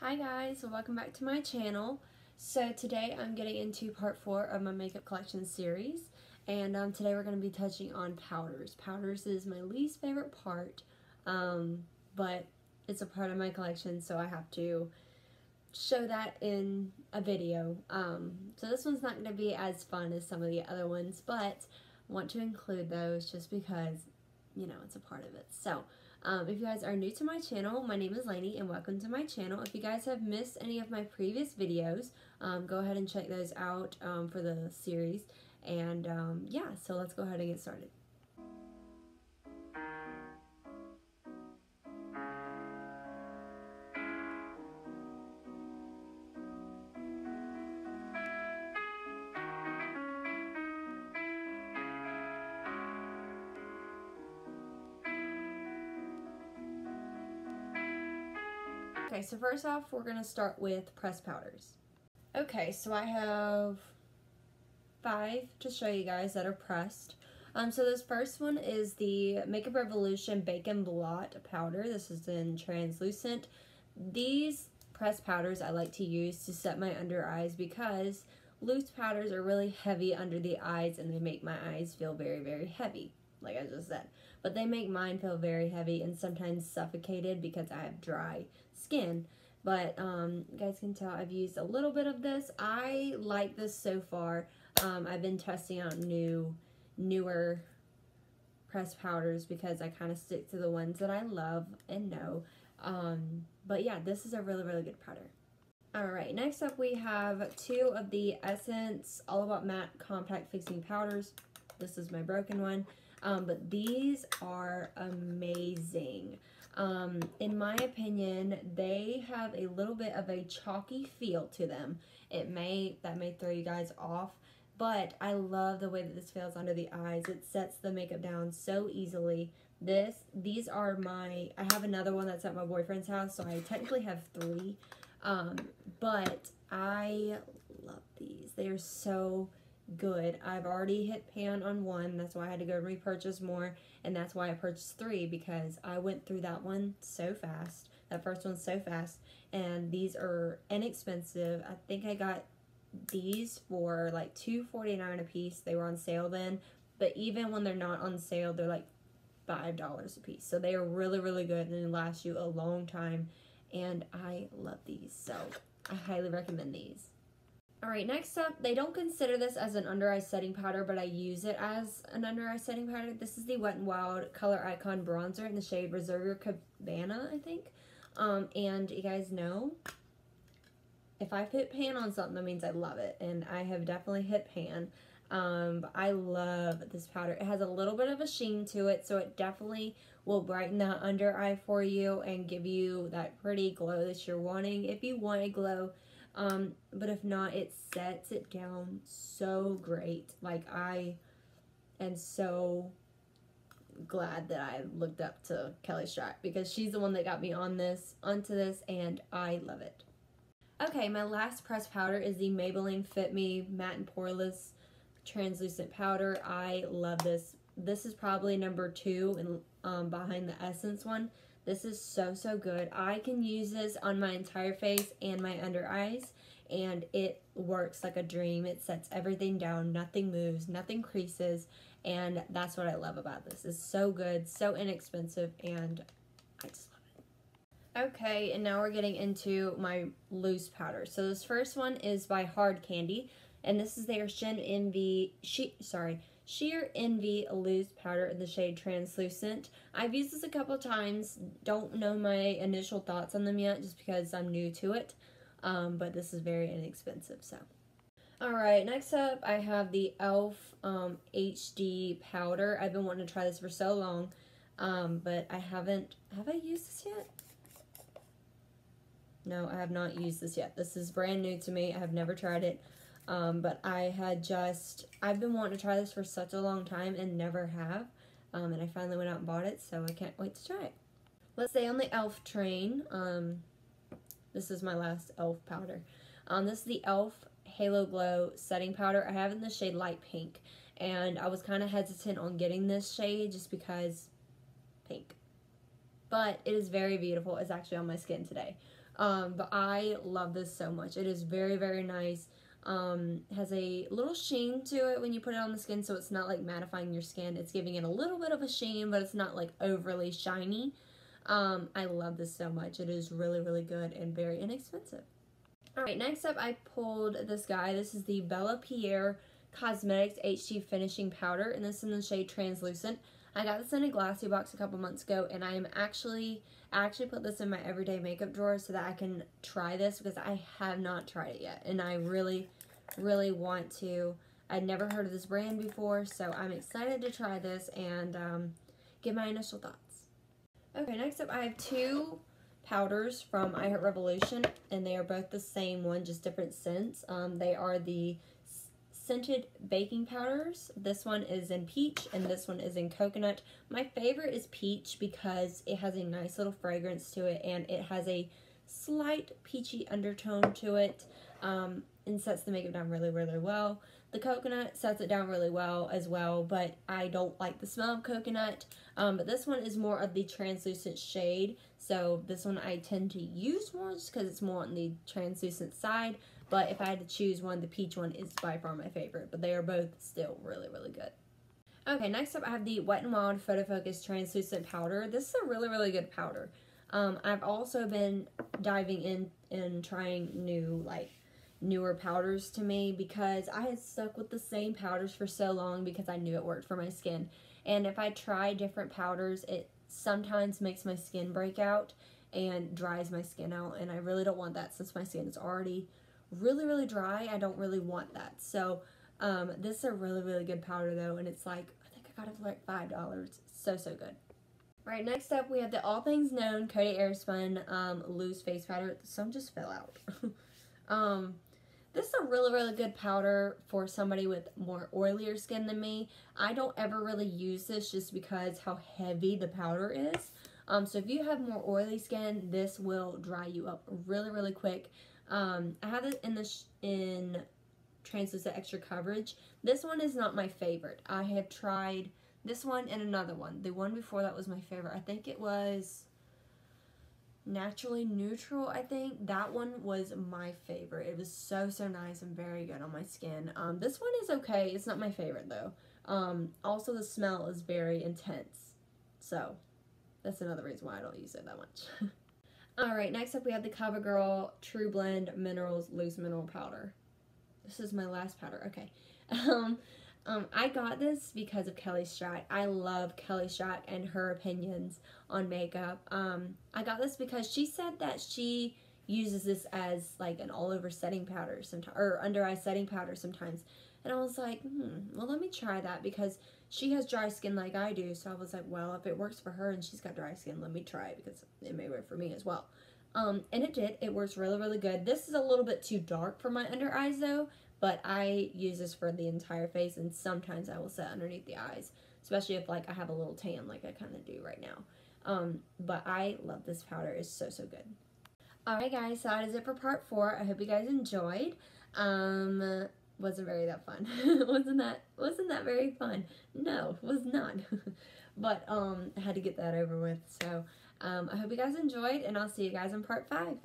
Hi guys, welcome back to my channel. So today I'm getting into part 4 of my makeup collection series and um, today we're going to be touching on powders. Powders is my least favorite part, um, but it's a part of my collection so I have to show that in a video. Um, so this one's not going to be as fun as some of the other ones, but I want to include those just because, you know, it's a part of it. So um, if you guys are new to my channel, my name is Laney and welcome to my channel. If you guys have missed any of my previous videos, um, go ahead and check those out um, for the series. And um, yeah, so let's go ahead and get started. Okay, so first off, we're going to start with pressed powders. Okay, so I have five to show you guys that are pressed. Um, so this first one is the Makeup Revolution Bake & Blot Powder. This is in translucent. These pressed powders I like to use to set my under eyes because loose powders are really heavy under the eyes and they make my eyes feel very, very heavy, like I just said. But they make mine feel very heavy and sometimes suffocated because I have dry skin. But um, you guys can tell I've used a little bit of this. I like this so far. Um, I've been testing out new, newer pressed powders because I kind of stick to the ones that I love and know. Um, but yeah, this is a really, really good powder. Alright, next up we have two of the Essence All About Matte Compact Fixing Powders. This is my broken one. Um, but these are amazing. Um, in my opinion, they have a little bit of a chalky feel to them. It may, that may throw you guys off, but I love the way that this feels under the eyes. It sets the makeup down so easily. This, these are my, I have another one that's at my boyfriend's house, so I technically have three, um, but I love these. They are so good. I've already hit pan on one. That's why I had to go repurchase more. And that's why I purchased three because I went through that one so fast. That first one so fast. And these are inexpensive. I think I got these for like two forty nine a piece. They were on sale then. But even when they're not on sale, they're like $5 a piece. So they are really, really good and they last you a long time. And I love these. So I highly recommend these. Alright, next up, they don't consider this as an under eye setting powder, but I use it as an under eye setting powder. This is the Wet n Wild Color Icon Bronzer in the shade Reserve Your Cabana, I think. Um, and you guys know, if I hit pan on something, that means I love it. And I have definitely hit pan. Um, I love this powder. It has a little bit of a sheen to it, so it definitely will brighten that under eye for you and give you that pretty glow that you're wanting. If you want a glow, um, but if not, it sets it down so great. Like, I am so glad that I looked up to Kelly Strack because she's the one that got me on this, onto this, and I love it. Okay, my last pressed powder is the Maybelline Fit Me Matte and Poreless Translucent Powder. I love this. This is probably number two in, um, behind the Essence one. This is so, so good. I can use this on my entire face and my under eyes, and it works like a dream. It sets everything down. Nothing moves. Nothing creases, and that's what I love about this. It's so good, so inexpensive, and I just love it. Okay, and now we're getting into my loose powder. So this first one is by Hard Candy, and this is their Shin Envy, she, sorry, Sheer Envy Loose Powder in the shade Translucent. I've used this a couple times. Don't know my initial thoughts on them yet just because I'm new to it. Um, but this is very inexpensive, so. Alright, next up I have the e.l.f. Um, HD Powder. I've been wanting to try this for so long, um, but I haven't, have I used this yet? No, I have not used this yet. This is brand new to me. I have never tried it. Um, but I had just, I've been wanting to try this for such a long time and never have. Um, and I finally went out and bought it, so I can't wait to try it. Let's stay on the e.l.f. train. Um, this is my last e.l.f. powder. Um, this is the e.l.f. Halo Glow Setting Powder. I have in the shade Light Pink. And I was kind of hesitant on getting this shade just because pink. But it is very beautiful. It's actually on my skin today. Um, but I love this so much. It is very, very nice. Um, has a little sheen to it when you put it on the skin, so it's not like mattifying your skin. It's giving it a little bit of a sheen, but it's not like overly shiny. Um, I love this so much. It is really, really good and very inexpensive. Alright, next up I pulled this guy. This is the Bellápierre Cosmetics HD Finishing Powder, and this is in the shade Translucent. I got this in a Glossybox a couple months ago, and I am actually, actually put this in my everyday makeup drawer so that I can try this because I have not tried it yet, and I really, really want to. I'd never heard of this brand before, so I'm excited to try this and um, give my initial thoughts. Okay, next up I have two powders from I Heart Revolution, and they are both the same one, just different scents. Um, they are the scented baking powders. This one is in peach and this one is in coconut. My favorite is peach because it has a nice little fragrance to it and it has a slight peachy undertone to it um, and sets the makeup down really, really well. The coconut sets it down really well as well, but I don't like the smell of coconut. Um, but this one is more of the translucent shade, so this one I tend to use more just because it's more on the translucent side. But if I had to choose one, the peach one is by far my favorite. But they are both still really, really good. Okay, next up I have the Wet n Wild Photo Focus Translucent Powder. This is a really, really good powder. Um, I've also been diving in and trying new, like, newer powders to me because I had stuck with the same powders for so long because I knew it worked for my skin. And if I try different powders, it sometimes makes my skin break out and dries my skin out. And I really don't want that since my skin is already really, really dry. I don't really want that. So um, this is a really, really good powder though. And it's like, I think I got it for like $5. So, so good. All right, next up we have the All Things Known Coty Airspun um, Loose Face Powder. Some just fell out. um, this is a really, really good powder for somebody with more oilier skin than me. I don't ever really use this just because how heavy the powder is. Um, so if you have more oily skin, this will dry you up really, really quick. Um, I have it in the in translucent extra coverage. This one is not my favorite. I have tried this one and another one. The one before that was my favorite. I think it was naturally neutral I think that one was my favorite it was so so nice and very good on my skin um, this one is okay it's not my favorite though um, also the smell is very intense so that's another reason why I don't use it that much Alright, next up we have the CoverGirl Trublend Minerals Loose Mineral Powder. This is my last powder. Okay. Um, um, I got this because of Kelly Strack. I love Kelly Strack and her opinions on makeup. Um, I got this because she said that she uses this as like an all over setting powder sometimes, or under eye setting powder sometimes. And I was like, hmm, well, let me try that because she has dry skin like I do. So I was like, well, if it works for her and she's got dry skin, let me try it because it may work for me as well. Um, and it did. It works really, really good. This is a little bit too dark for my under eyes though, but I use this for the entire face and sometimes I will set underneath the eyes, especially if like I have a little tan like I kind of do right now. Um, but I love this powder. It's so, so good. Alright guys, so that is it for part four. I hope you guys enjoyed. Um, wasn't very that fun. wasn't that wasn't that very fun? No, was not. but um I had to get that over with. So um I hope you guys enjoyed and I'll see you guys in part five.